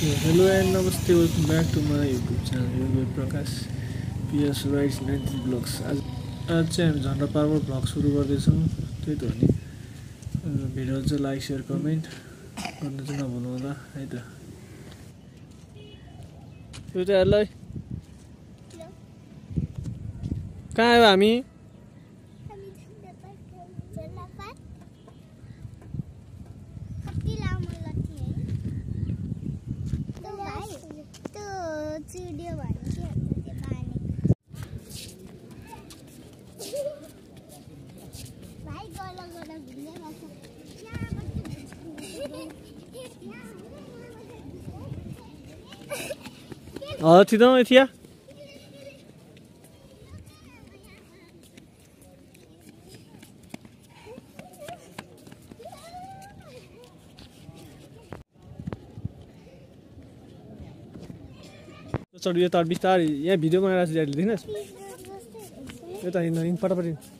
Hello and नमस्ते welcome back to my YouTube channel यो Prakash PS writes ninety blogs आज आज चाहिँ हामी झन्डा पार्वल भ्लग सुरु गर्दैछौँ। त्यही त हो नि। भिडियो चाहिँ लाइक सेयर कमेन्ट गर्नु चाहिँ नभुल्नु होला है त। एउटाहरूलाई कहाँ आयो हामी चिडियो भने के हुन्छ त्यो पानी भाइ गल गल घुम्दै गर्छ अँ थिँदा थिया चढ यो त बिस्तारै यहाँ भिडियो बनाएर देखिनुहोस् यो त हिँड्नु हिँड फटाफट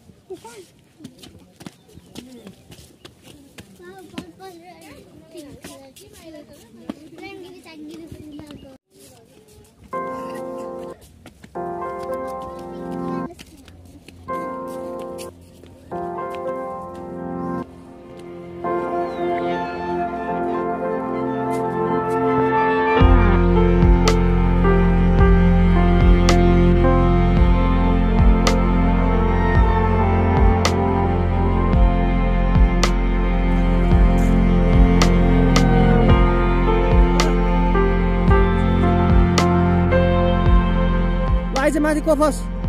हिँड आइज माथि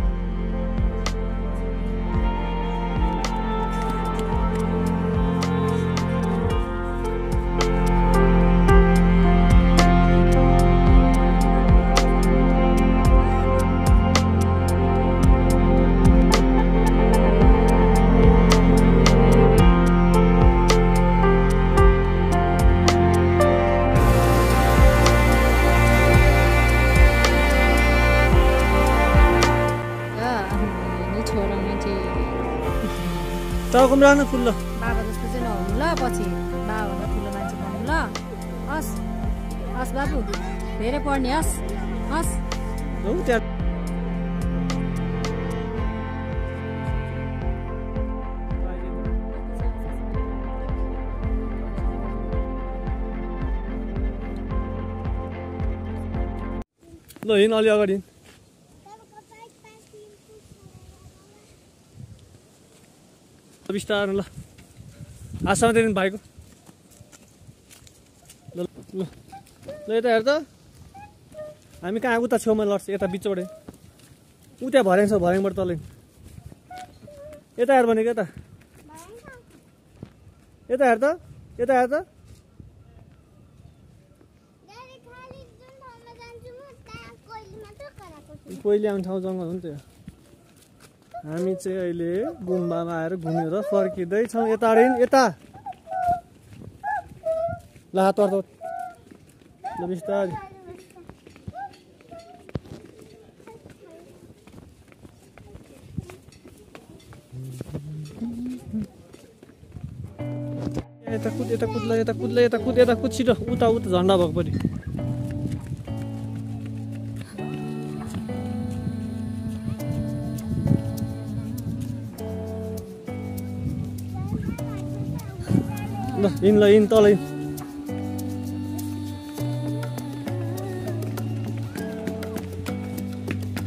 पनि राख्नु खुल्लो बाबा जस्तो चाहिँ नहुनु ल पछि। बाबाभन्दा ठुलो मान्छे बन्नु ल। हस्। हस् बाबु। धेरै पढ्ने हस्। हस्। ल हिँड अलि अगाडि। बिस्तारो ल हातसम्म दिनु भाइको। ल ल ल यता हेर त। हामी कहाँ उता छेउमा लड्छ यता बिचबाट। त्यहाँ भर्याङ छ भर्याङबाट तल। यता हेर भनेको यता। यता हेर त यता हेर त। पहिले आउने ठाउँ जङ्गल हो नि त्यो। हामी चाहिँ अहिले गुम्बामा आएर घुमेर फर्किँदैछौँ। यता यता। ल हात ल बिस्तारै। यता कुद यता कुद्ल यता कुद्ल यता कुद यता कुद छिटो। उता उता झन्डा भएको पऱ्यो। ल हिँड ल हिँड तल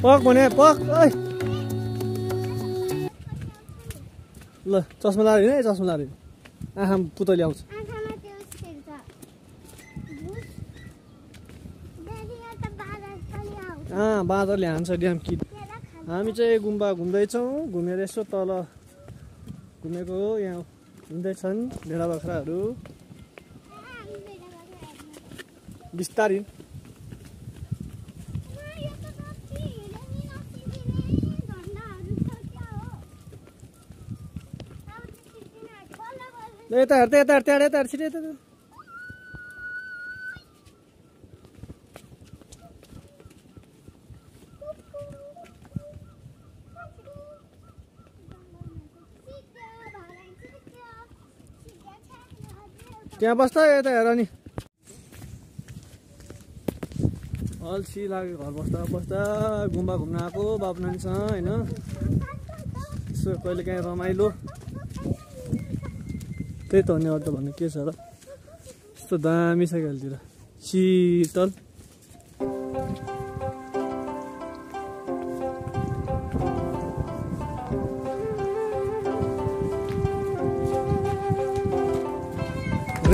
पक भने पक ओइ ल चस्मा लाएर है चस्मा लाएर हिँड पुतली आउँछ अँ बाँदरले हान्छ ड्याम कि हामी चाहिँ गुम्बा घुम्दैछौँ घुमेर यसो तल घुमेको हो यहाँ हिँड्दैछन् भेडा बाख्राहरू बिस्तारै यता हेर त यता हेर त्यहाँ यता छिटो यता त्यहाँ बस्छ यता हेर नि। अल्छी लाग्यो घर बस्दा बस्दा गुम्बा घुम्न आएको बाबु नानीसँग होइन? यसो कहिले काहीँ रमाइलो। त्यही त हो नि अरू त भन्नु के छ र। यस्तो दामी छ खेलतिर। शीतल।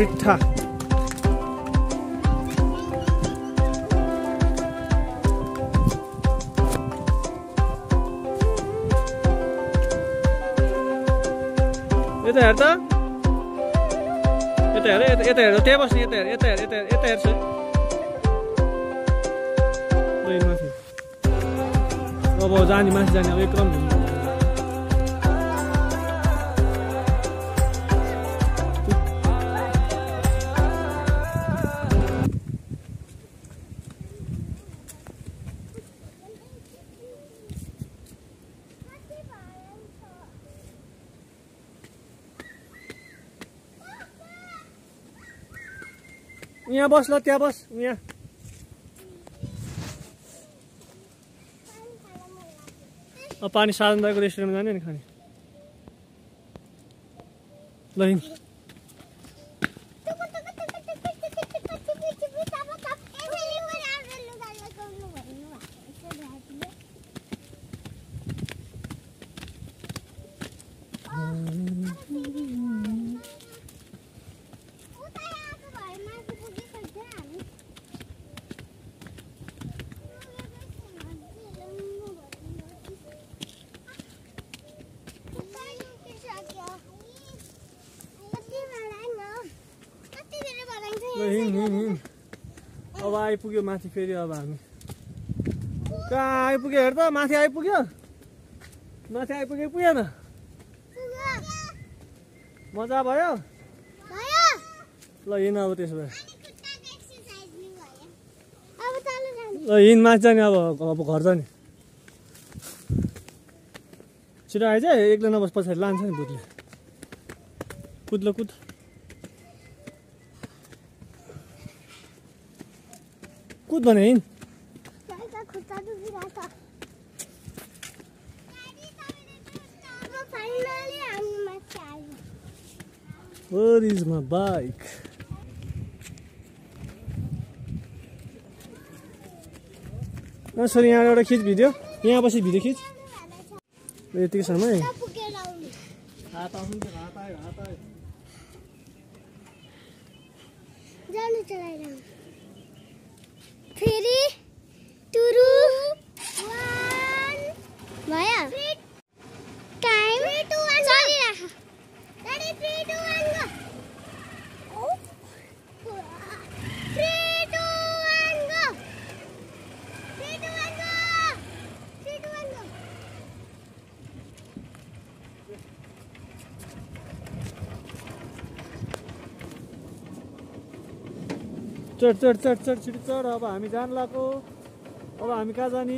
रिठा यता हेर त। यता हेर यता हेर त्यहाँ बस्ने यता हेर यता हेर यता हेर यता हेर्छु। अब जाने माथि जाने अब एकदम। यहाँ बस ल त्यहाँ बस यहाँ। अब पानी साधन दाईको रेस्टुरेन्टमा जाने नि खाने। ल अब आइपुग्यो माथि फेरि अब हामी। कहाँ आइपुग्यो हेर त माथि आइपुग्यो? माथि आइपुग्यो पुगेन? मजा भयो? ल हिँड अब त्यसो भए। ल हिँड माथि जाने अब अब घर जाने। छिटो आइज एक्लै नबस पछाडि लान्छ नि भुतले कुद ल कुद कुद भने हिँड आयौँ Where is my bike? Sir यहाँ एउटा खिच भिडियो। यहाँ पछि भिडियो खिच यतिकै समय। जानु चलाइरहनु। चढ चढ चढ चढ छिटो चढ। अब हामी जान लागेको अब हामी कहाँ जाने?